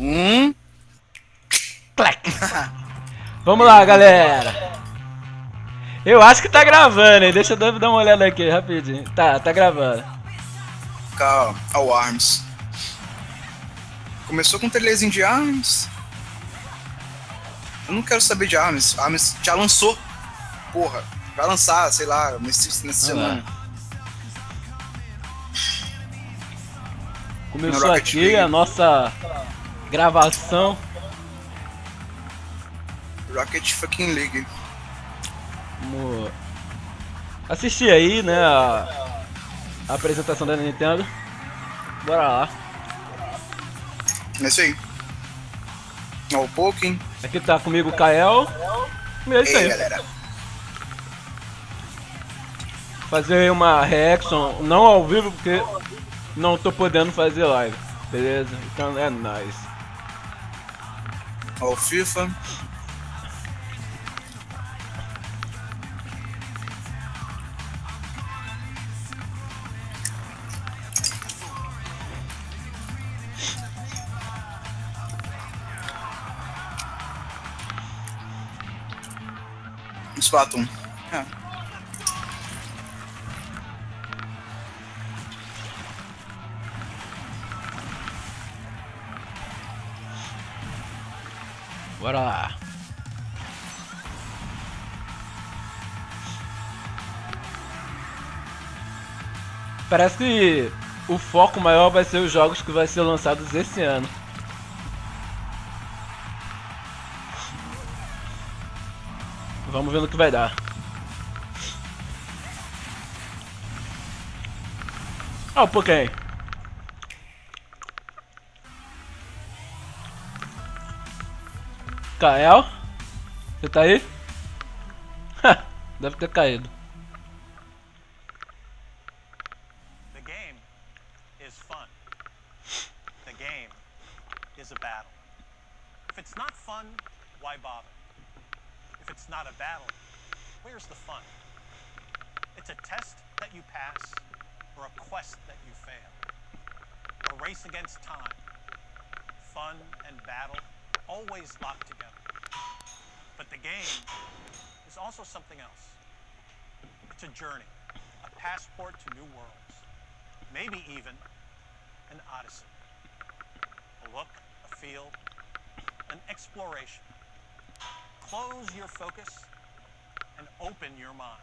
Um. Clac. Vamos lá, galera. Eu acho que tá gravando, hein? Deixa eu dar uma olhada aqui, rapidinho. Tá, tá gravando. Calma, ao Arms. Começou com um trailerzinho de Arms. Eu não quero saber de Arms. Arms já lançou. Porra, vai lançar, sei lá, nesse, nessa semana. Começou aqui League. a nossa gravação. Rocket fucking League. Vamos assistir aí, né, a, a apresentação da Nintendo. Bora lá. É isso aí. Ó, o Pokémon. Aqui tá comigo o Kael. E é isso Ei, aí. galera. Fazer uma reaction, não ao vivo, porque não tô podendo fazer live. Beleza? Então é nice. Ó, o FIFA. Splatoon. É. Bora lá. Parece que o foco maior vai ser os jogos que vai ser lançados esse ano. Vamos ver no que vai dar. Ó, o Pokémon. Kael? Você tá aí? Deve ter caído. The game is fun. The game is a battle. If it's not fun, why bother? If it's not a battle, where's the fun? It's a test that you pass or a quest that you fail. A race against time. Fun and battle always locked together. But the game is also something else. It's a journey, a passport to new worlds maybe even an odyssey. A look, a feel, an exploration. Close your focus and open your mind.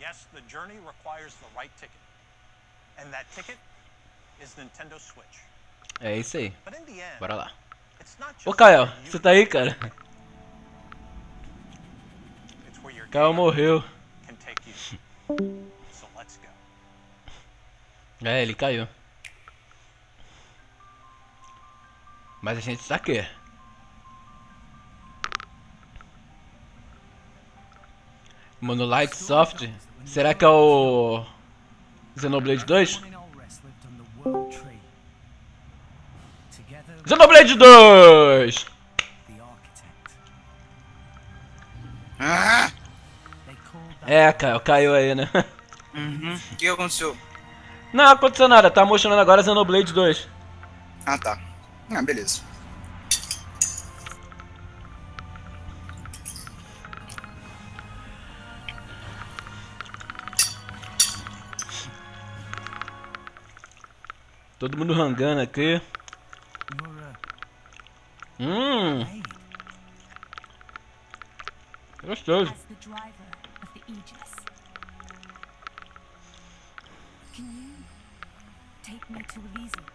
Yes, the journey requires the right ticket. And that ticket is Nintendo Switch. É isso aí. But in the end, Bora lá. it's not oh, just Ô Kael, você tá aí, cara? Game morreu. can take you. So let's go. É, ele caiu. Mas a gente tá aqui. Monolith Soft. Será que é o Xenoblade 2? Xenoblade 2! Ah! É, Caio, caiu aí, né? Uhum. O que aconteceu? Não aconteceu nada, tá mostrando agora Xenoblade 2. Ah, tá. Ah, beleza. Todo mundo rangando aqui. Hum, gostoso. As the driver of the Aegis. Can you take me to Elysium?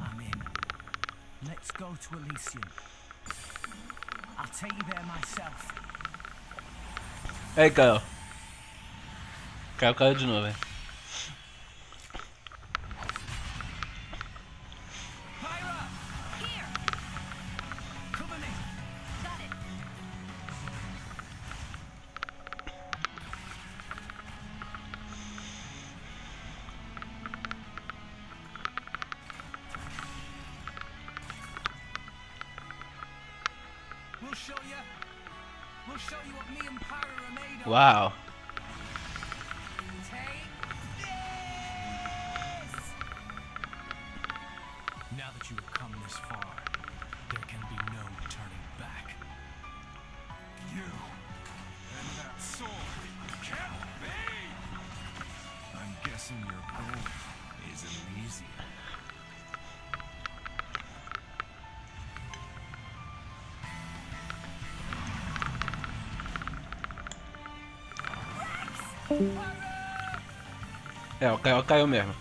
I'm in. Let's go to Elysium. I'll take you there myself. Aí, Caio. Caio caiu de novo, hein? Wow. É, o Caio caiu mesmo.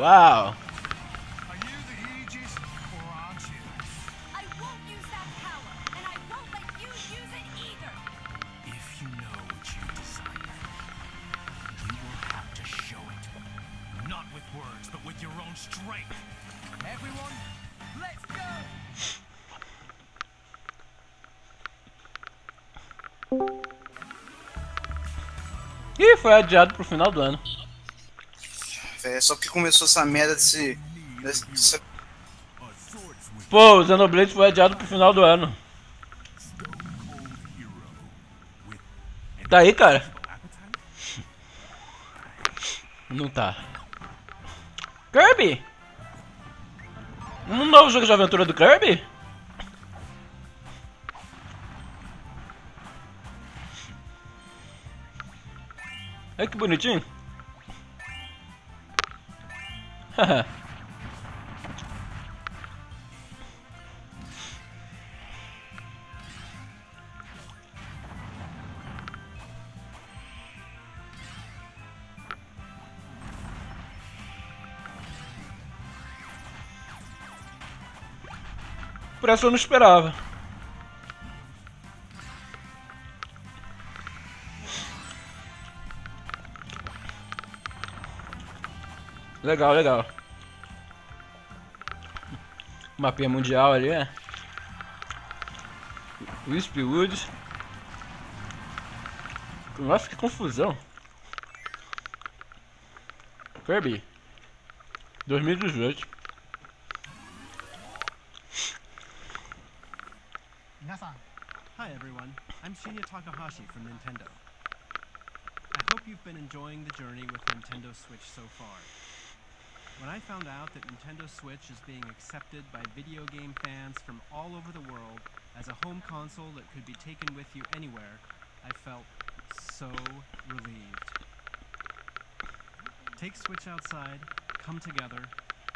This foi adiado pro final do ano. É só porque começou essa merda desse. desse- Pô, o Xenoblade foi adiado pro final do ano. Tá aí, cara? Não tá. Kirby! Um novo jogo de aventura do Kirby? Olha que bonitinho. Por essa eu não esperava. Legal, legal. Mapinha mundial ali, é. Wispy Woods. Nossa, que confusão. Kirby. 2018. Hi everyone, I'm Shinya Takahashi from Nintendo. I hope you've been enjoying the journey with Nintendo Switch so far. When I found out that Nintendo Switch is being accepted by video game fans from all over the world as a home console that could be taken with you anywhere, I felt so relieved. Take Switch outside, come together,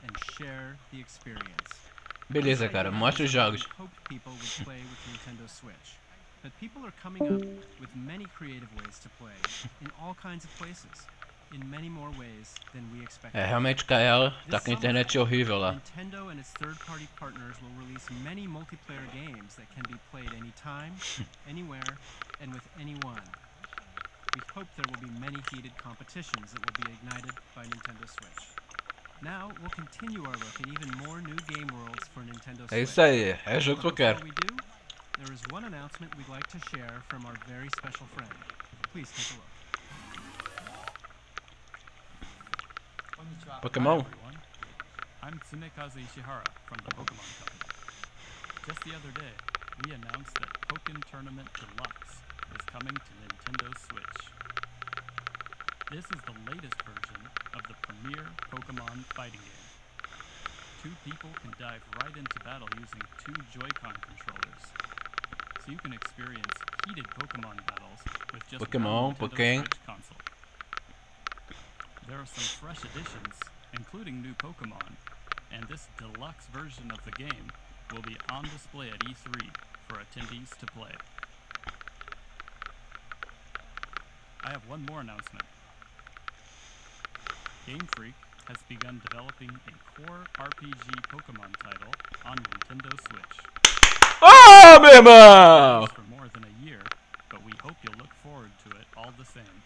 and share the experience. Beleza, cara. Mostra os jogos. Hoped people would play with Nintendo Switch. But people are coming up with many creative ways to play in all kinds of places, in many more ways than we expected. Kael tá com a internet horrível lá. Nintendo and its third-party partners will release many multiplayer games that can be played anytime, anywhere, and with anyone. We hope there will be many heated competitions that will be ignited by Nintendo Switch. Now, we'll continue our look at even more new game worlds for Nintendo Switch. É isso aí. É jogo que eu quero. before we do, there is one announcement we'd like to share from our very special friend. Please take a look. Everyone. I'm Tsunekaze Ishihara from the Pokemon Company. Just the other day, we announced that Pokken Tournament Deluxe is coming to Nintendo Switch. This is the latest version of the premier Pokemon fighting game. Two people can dive right into battle using two Joy-Con controllers. So you can experience heated Pokemon battles with just Pokemon, one Nintendo Pokken. Switch console. There are some fresh additions, including new Pokemon, and this deluxe version of the game will be on display at E3 for attendees to play. I have one more announcement. Game Freak has begun developing a core RPG Pokemon title on Nintendo Switch. Ah, meu irmão! for more than a year, but we hope you'll look forward to it all the same.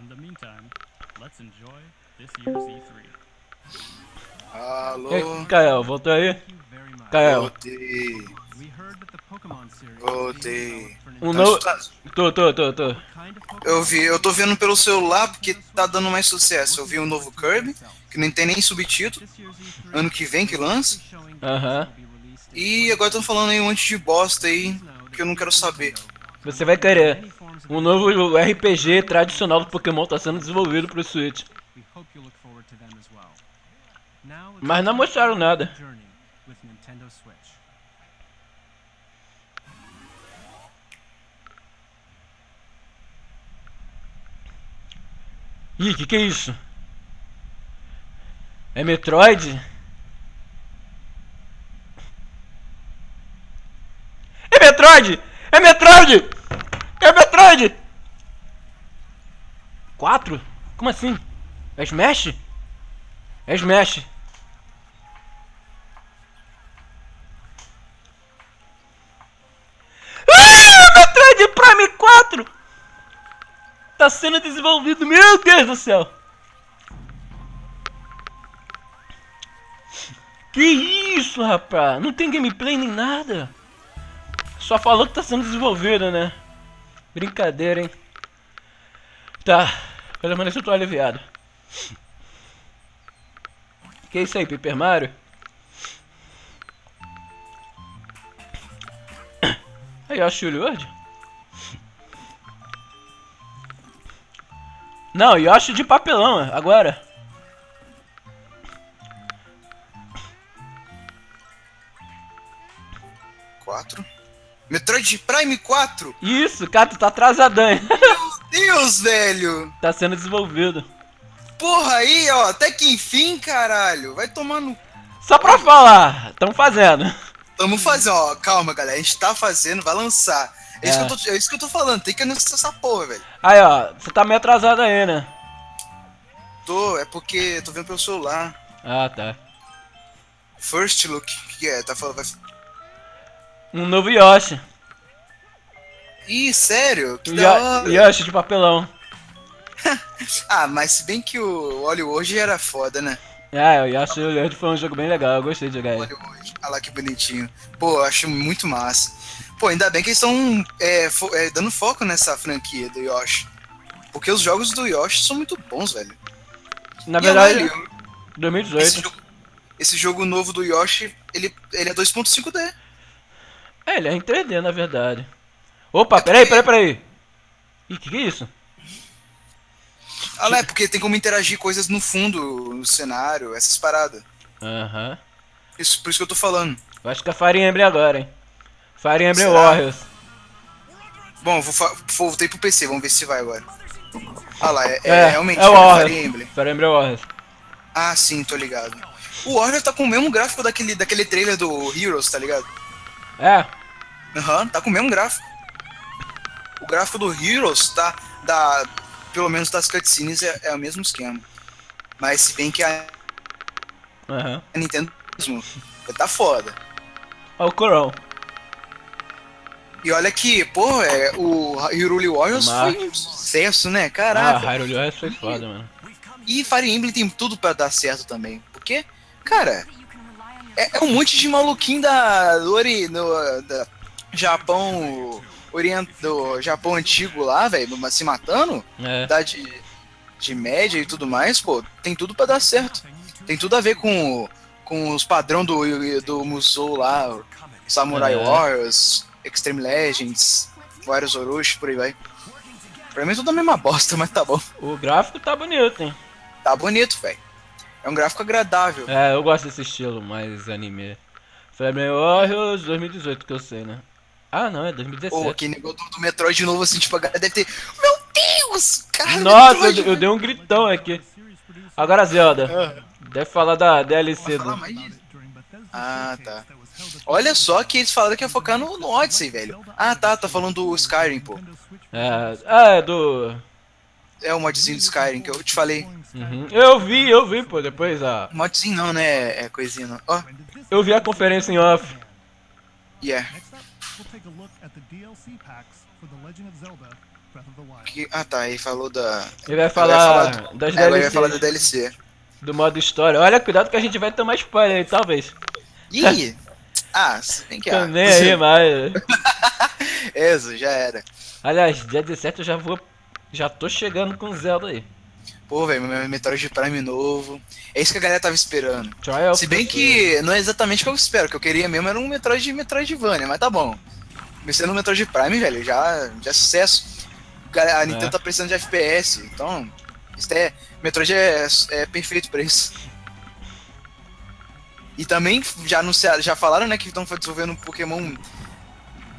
In the meantime, let's enjoy this year's E E3. Alô? Kael, voltou aí? Kael. Voltei. Voltei. Um novo. tá- Tô, tô, tô, tô. Eu vi, eu tô vendo pelo celular porque tá dando mais sucesso. Eu vi o novo Kirby, que nem tem nem subtítulo, This year's E3 ano que vem que lança. Aham. released in E agora estão falando aí um monte de bosta aí que eu não quero saber. Você vai querer. Um novo RPG tradicional do Pokémon tá sendo desenvolvido Switch. Well. Now it's Mas não mostraram nada. Switch. Ih, que que é isso? É Metroid? É Metroid! É Metroid! Metroid! Quatro? Como assim? É Smash? É Smash. Ah! Metroid Prime 4! Tá sendo desenvolvido, meu Deus do céu! Que isso, rapaz? Não tem gameplay nem nada. Só falou que tá sendo desenvolvido, né? Brincadeira, hein? Tá, pelo menos eu tô aliviado. Que isso aí, Paper Mario? Aí, ó, Lord? Não, Yoshi de papelão, agora. Quatro. Metroid Prime 4? Isso, cara, tu tá atrasadão, hein? Deus, velho! tá sendo desenvolvido. Porra aí, ó, até que enfim, caralho. Vai tomando. Só pra falar, tamo fazendo. Tamo fazendo, ó, calma, galera. A gente tá fazendo, vai lançar. É, Isso, É. que eu tô, é isso que eu tô falando, tem que anunciar essa porra, velho. Aí, ó, você tá meio atrasado aí, né? Tô, é porque tô vendo pelo celular. Ah, tá. First look, o que é? Tá falando. Vai... Um novo Yoshi. Ih, sério? Que da hora. Yoshi de papelão. Ah, mas se bem que o Olho hoje era foda, né? É, o Yoshi Lord foi um jogo bem legal, eu gostei de jogar ele. Olha. Olha lá que bonitinho. Pô, eu acho muito massa. Pô, ainda bem que eles estão é, fo- é, dando foco nessa franquia do Yoshi. Porque os jogos do Yoshi são muito bons, velho. Na E, verdade, esse, 2018. jogo, esse jogo novo do Yoshi, ele, ele é 2.5D. É, ele é em 3D, na verdade. Opa, peraí, peraí, peraí. Ih, que que é isso? Ah, lá, é porque tem como interagir coisas no fundo, no cenário, essas paradas. Aham. Isso, por isso que eu tô falando. Eu acho que é Fire Emblem agora, hein? Fire Emblem Será? Warriors. Bom, vou voltei pro PC, vamos ver se vai agora. Ah lá, é, é É, realmente é o Warriors. Fire Emblem. Fire Emblem Warriors. Ah, sim, tô ligado. O Warrior tá com o mesmo gráfico daquele, daquele trailer do Heroes, tá ligado? É, Aham, tá com o mesmo gráfico. O gráfico do Heroes tá. Da, pelo menos das cutscenes é, é o mesmo esquema. Mas se bem que a aham. Nintendo mesmo tá foda. Olha o Corão. E olha que, pô, é, o Hyrule Warriors Mark. foi um sucesso, né? Ah, Caraca. Hyrule Warriors foi foda, mano. E Fire Emblem tem tudo pra dar certo também. Porque, cara, é, é um monte de maluquinho da, do, ori, no, da Japão. Orient, do Japão antigo lá, velho, se matando. É. idade de média e tudo mais, pô, tem tudo pra dar certo. Tem tudo a ver com, com os padrão do, do Musou lá, Samurai É. Warriors, Extreme Legends, Warriors Orochi, por aí vai. Pra mim é tudo a mesma bosta, mas tá bom. O gráfico tá bonito, hein? Tá bonito, velho. É um gráfico agradável. É, eu gosto desse estilo mais anime. Emblem Warriors 2018, que eu sei, né? Ah, não, é 2017. Pô, que negócio do, do Metroid de novo, assim, tipo, a galera deve ter. Meu Deus! Cara, Nossa, eu, Metroid, eu dei um gritão aqui. Agora, Zelda. Deve falar da DLC do. Ah, tá. Olha só que eles falaram que ia focar no, no Odyssey, velho. Ah, tá, tá falando do Skyrim, pô. É, ah, é do. É o modzinho do Skyrim que eu te falei. Uhum. Eu vi, eu vi, pô, depois a. Modzinho não, né? É coisinha não. Ó, Eu vi a conferência em off. yeah. Que- ah, tá, ele falou da. Ele vai falar vai falar das É, agora vai falar da DLC. do modo história. Olha, cuidado que a gente vai tomar spoiler aí, talvez. Ih! Ah, se bem que Tô ah, nem aí mais. Eso, já era. Aliás, dia 17 eu já vou. Já tô chegando com o Zelda aí. Pô, velho, meu Metroid Prime novo. É isso que a galera tava esperando. Trial Se bem que não é exatamente o que eu espero, o que eu queria mesmo era um Metroid de Metroidvania, mas tá bom. Comecei no Metroid Prime, velho, já, já é sucesso. A Nintendo É. tá precisando de FPS, então. Isso é. Metroid é, é perfeito pra isso. E também já anunciaram, já falaram, né, que estão desenvolvendo um Pokémon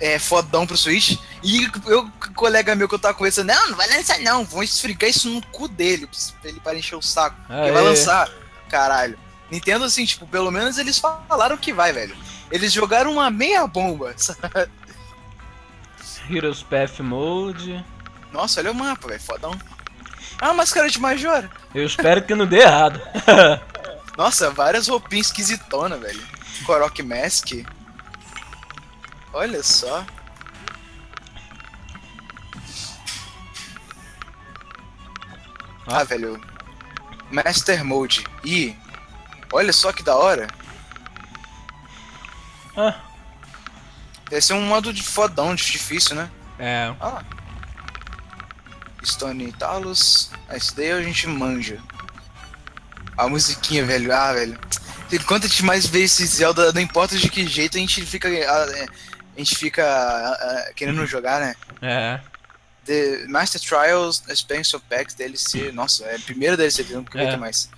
é, fodão pro Switch. E eu, o colega meu que eu tava conversando, não, não vai lançar não, vão esfregar isso no cu dele, pra ele para encher o saco. Porque vai lançar, caralho. Nintendo, assim, tipo, pelo menos eles falaram que vai, velho. Eles jogaram uma meia bomba. sabe? Heroes Path Mode. Nossa, olha o mapa, velho, fodão. Ah, máscara de Majora. Eu espero que não dê errado. Nossa, várias roupinhas esquisitonas, velho. Korok Mask. Olha só. Ah, velho. Master Mode. Ih. Olha só que da hora. Ah, Deve ser um modo de fodão, de difícil, né? é. Ah. Stone Talos. Esse daí a gente manja. A musiquinha, velho. Ah, velho. Enquanto a gente mais vê esse Zelda, não importa de que jeito, a gente fica. ah, é, A gente fica ah, querendo jogar, né? É. The Master Trials Expansion Pack DLC. Nossa, é a primeira DLC, não vai É. mais.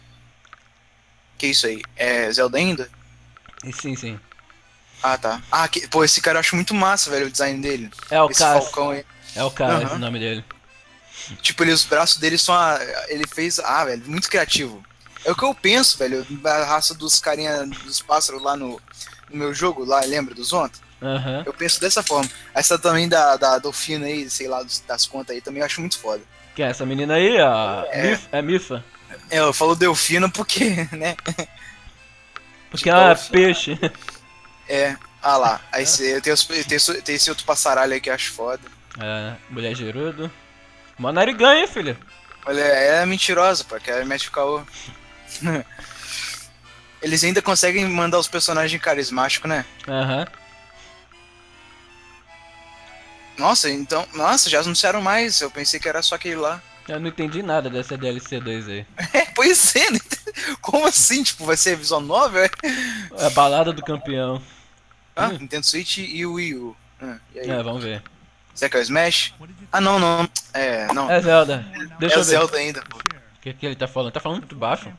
Que isso aí? É Zelda ainda? Sim, sim. Ah, tá. Ah, que, pô, esse cara eu acho muito massa, velho, o design dele. É o esse Cass. falcão aí. É o Aham. o nome dele. Tipo, ele, os braços dele são. A, ele fez. Ah, velho, muito criativo. É o que eu penso, velho, da raça dos carinha dos pássaros lá no, no meu jogo, lá, lembra dos ontem? Aham. Eu penso dessa forma. Essa também da, da Dolfina aí, sei lá, das contas aí, também eu acho muito foda. Quem é essa menina aí? A É. Mif- é Mifa. É, eu falo Delfina porque, né? Porque é uma Dolphin. peixe. É. Ah lá. Aí cê, tem, os- tem, esse- tem esse outro passaralho aí que eu acho foda. É, mulher gerudo. Manari ganha, filho. Olha, ela é mentirosa, pô, que ela mete o caô. Eles ainda conseguem mandar os personagens carismáticos, né? Aham. Nossa, então. Nossa, já anunciaram mais. Eu pensei que era só aquele lá. Eu não entendi nada dessa DLC 2 aí. É, pois é, né? Como assim? Tipo, vai ser visual novel? É? É a balada do campeão. Ah, Nintendo Switch e o Wii U. Ah? É, vamos ver. Será que é o Smash? Ah, não, não. É, não. É Zelda. Deixa é o eu ver. Zelda ainda, pô. O que, que ele tá falando? Tá falando muito baixo.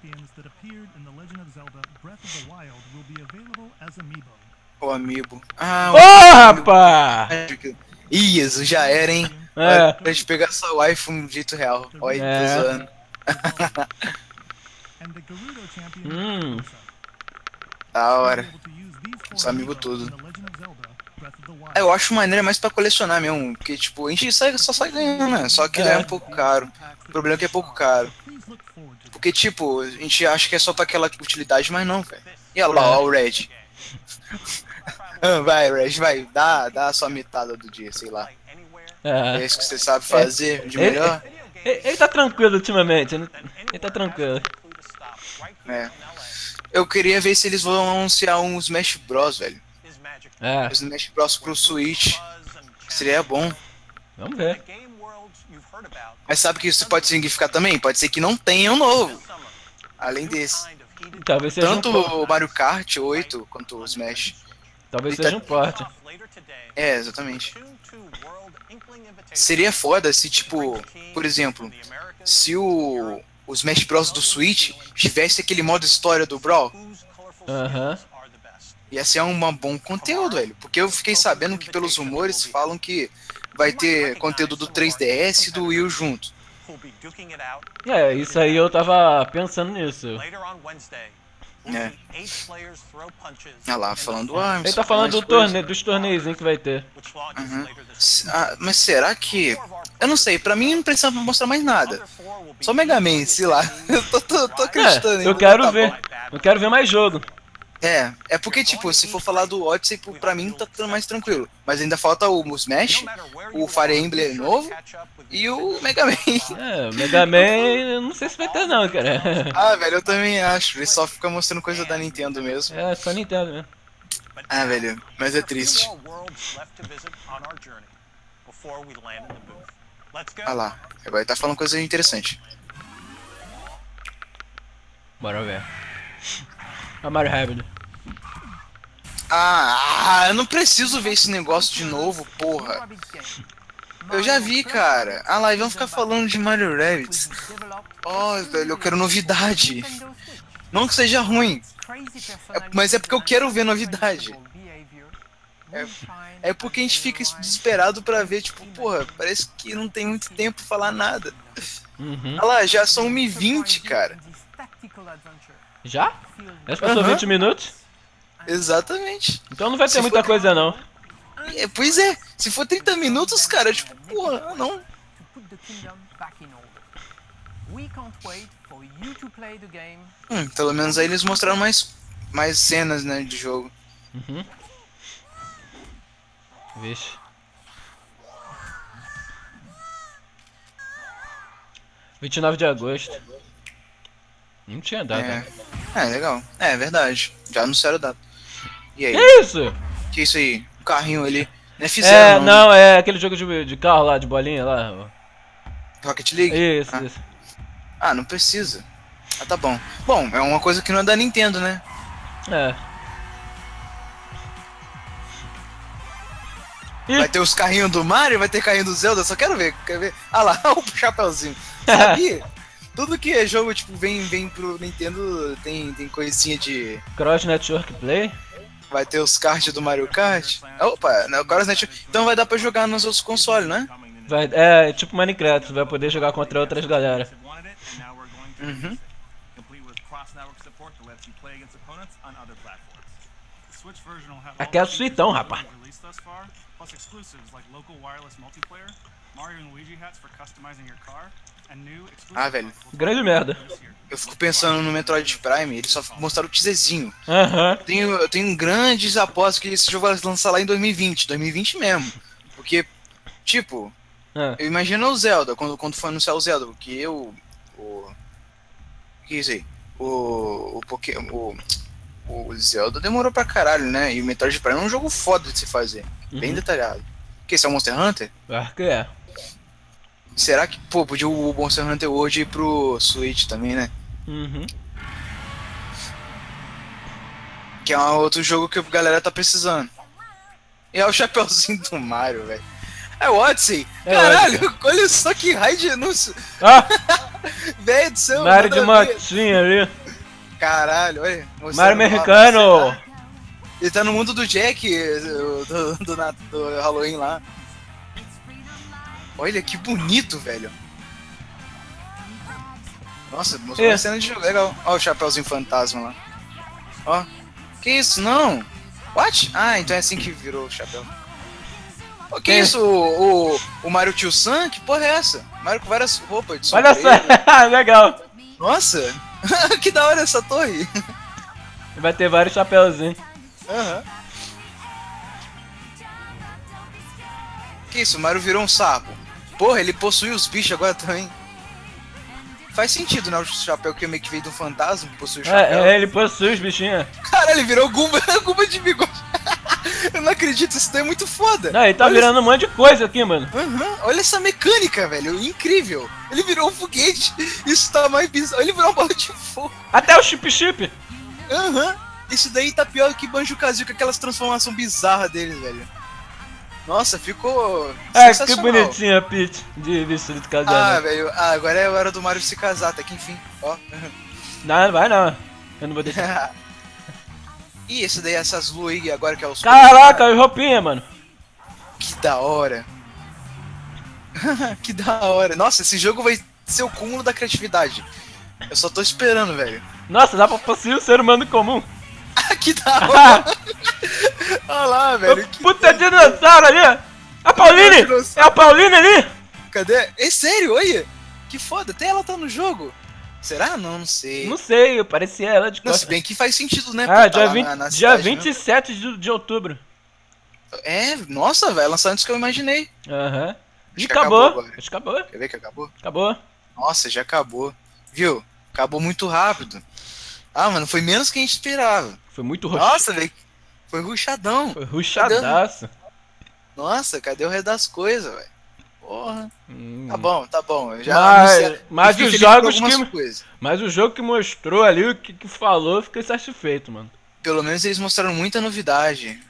O amiibo. Ah, Ô, rapá! o Isso já era, hein? É. Olha, Pra gente pegar essa wife um jeito real. Olha, É. tô zoando. Hum. Da hora. be able to use these four Os amiibo amiibo tudo. É, eu acho maneira mais pra colecionar mesmo. Porque, tipo, a gente sai, só sai ganhando, né? Só que É. é um pouco caro. O problema é que é pouco caro. Porque, tipo, a gente acha que é só pra aquela utilidade, mas não, velho. E olha lá, ó, o Red. Vai, Red, vai. Dá, dá a sua mitada do dia, sei lá. É É. isso que você sabe fazer de Ele- melhor? Ele, ele tá tranquilo ultimamente. Ele, ele tá tranquilo. É. Eu queria ver se eles vão anunciar um Smash Bros, velho. É, Um Smash Bros pro Switch. Seria bom. vamos ver. Mas sabe o que isso pode significar também? Pode ser que não tenha um novo. Além desse. Talvez Tanto o Mario Kart 8 quanto o Smash. Talvez ele seja tá- um porte. É, exatamente. Seria foda se, tipo, por exemplo, se o, o Smash Bros do Switch tivesse aquele modo história do Brawl, Aham. ia ser um bom conteúdo, velho. Porque eu fiquei sabendo que pelos rumores falam que vai ter conteúdo do 3DS e do Wii junto. É, isso aí eu tava pensando nisso. É. Olha lá, falando. Ah, Ele tá falando do torne dos torneios que vai ter. Uhum. Ah, mas será que. Eu não sei, pra mim não precisa mostrar mais nada. Só Mega Man, sei lá. Eu tô, tô, tô acreditando. É, eu quero tá ver. bom. Eu quero ver mais jogo. É, é porque, tipo, se for falar do Odyssey, pra mim tá mais tranquilo. Mas ainda falta o Smash, o Fire Emblem novo e o Mega Man. É, o Mega Man, eu não sei se vai ter não, cara. ah, velho, eu também acho. Ele só fica mostrando coisa da Nintendo mesmo. É, só Nintendo mesmo. Ah, velho, mas é triste. Ah lá, agora ele tá falando coisa interessante. Bora ver. A Mario Rabbids. Ah, eu não preciso ver esse negócio de novo, porra. Eu já vi, cara. Ah lá, e vamos ficar falando de Mario Rabbids. Oh, velho, eu quero novidade. Não que seja ruim. É- mas é porque eu quero ver novidade. É, é porque a gente fica desesperado pra ver, tipo, porra, parece que não tem muito tempo pra falar nada. Uhum. Ah lá, já são 1h20, cara. Já? Já passou Aham. 20 minutos? Exatamente. Então não vai ter Se muita for- coisa não. É, pois é, se for 30 minutos, cara, tipo, porra, não. Hum, pelo menos aí eles mostraram mais, mais cenas, né, de jogo. Uhum. Vixe. Vinte e nove de agosto. Não tinha data. É. é, legal. É, é verdade. Já anunciaram a data. E aí? Que isso? Que isso aí? Um carrinho ali. Não é É, fizeram, não, é aquele jogo de, de carro lá, de bolinha lá. Rocket League? Isso, Ah. isso. Ah, não precisa. Ah, tá bom. Bom, é uma coisa que não é da Nintendo, né? É. Vai ter os carrinhos do Mario, vai ter carrinho do Zelda, só quero ver, quer ver? Ah lá, o chapeuzinho. Sabia? Tudo que é jogo, tipo, vem, vem pro Nintendo, tem, tem coisinha de... Cross Network Play? Vai ter os cards do Mario Kart. Opa, né, o Cross Net- Então vai dar pra jogar nos outros consoles, né? Vai, é tipo Minecraft, vai poder jogar contra outras galera. Uhum. Aqui é o the suitão, rapaz. released thus far, plus exclusives like local wireless multiplayer, Mario and Luigi hats for customizing your car, and new exclusive Ah, velho. Grande merda. Eu fico pensando no Metroid Prime, eles só mostraram o teaserzinho. Aham. Tenho, eu tenho grandes apostas que esse jogo vai lançar lá em 2020, 2020 mesmo. Porque, tipo, Ah. eu imagino o Zelda, quando, quando for anunciar o Zelda, porque eu. O. O que é isso aí? O. O Pokémon. O, o Zelda demorou pra caralho, né? E o Metroid Prime é um jogo foda de se fazer. Bem Uhum. detalhado. Que esse é o Monster Hunter? Acho que é. Será que, pô, podia o Monster Hunter World ir pro Switch também, né? Uhum. Que é um outro jogo que a galera tá precisando. E é o Chapeuzinho do Mario, velho. É o Odyssey. É Caralho, olha só que raio de anúncio. Ah! Velho do céu. Mario de motinha ali. Caralho, olha. Mario americano. lá. Ele tá no mundo do Jack, do, do, do Halloween lá. Olha que bonito, velho. Nossa, mostrou É. uma cena de jogo. Legal. Ó o Chapeuzinho fantasma lá. Ó. Que isso? Não. What? Ah, então é assim que virou o chapéu. O que É. isso? O, o, o Mario Tio Sam? Que porra é essa? Mario com várias roupas de Olha só, legal. Nossa! que da hora essa torre! Vai ter vários chapéuzinhos. Aham. Que isso? O Mario virou um sapo. Porra, ele possui os bichos agora também. Faz sentido, né? O chapéu que meio que veio do fantasma, possui o chapéu. É, é, ele possui os bichinhos. Cara, ele virou Gumba, Gumba de bigode. Eu não acredito, isso daí é muito foda. Não, ele tá Olha virando um monte de coisa aqui, mano. Aham, Olha essa mecânica, velho. Incrível. Ele virou um foguete. Isso tá mais bizarro. Ele virou uma bola de fogo. Até o chip chip. Aham. Isso daí tá pior que Banjo Kazooie com aquelas transformações bizarras dele, velho. Nossa, ficou. É, que bonitinho a Peach de vestido de Ah, casal. velho. Ah, agora é a hora do Mario se casar, até que enfim. Ó. Não, vai não. Eu não vou deixar. Ih, esse daí, essas luas aí, agora que é os. Caraca, e roupinha, mano. Que da hora. que da hora. Nossa, esse jogo vai ser o cúmulo da criatividade. Eu só tô esperando, velho. Nossa, dá pra possuir o ser humano comum. que da hora. Olha lá, velho. Que... Puta dinossauro ali. A Pauline! É a Pauline ali! Cadê? É sério, olha. Que foda, até ela tá no jogo. Será? Não, não sei. Não sei, parecia ela de Não, se costas. bem que faz sentido, né? Ah, tá dia, lá 20, na- na dia cidade, né? 27 de, de outubro. É, nossa, vai lançar antes que eu imaginei. Aham. E Acho que acabou. acabou. Acho que acabou. Quer ver que acabou? Acabou. Nossa, já acabou. Viu? Acabou muito rápido. Ah, mano, foi menos que a gente esperava. Foi muito roxo. Nossa, velho. Foi ruchadão. Foi ruchadaço. Nossa, cadê o resto das coisas, velho? Porra. Hum. Tá bom, tá bom. Eu já Mas- mas os jogos que- coisas. Mas o jogo que mostrou ali, o que, que falou, fiquei satisfeito, mano. Pelo menos eles mostraram muita novidade.